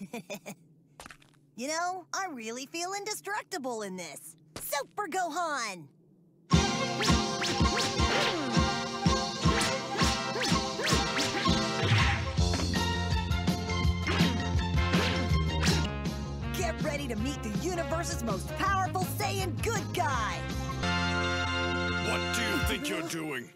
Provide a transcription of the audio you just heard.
you know, I really feel indestructible in this. Super Gohan! Get ready to meet the universe's most powerful Saiyan good guy! What do you think you're doing?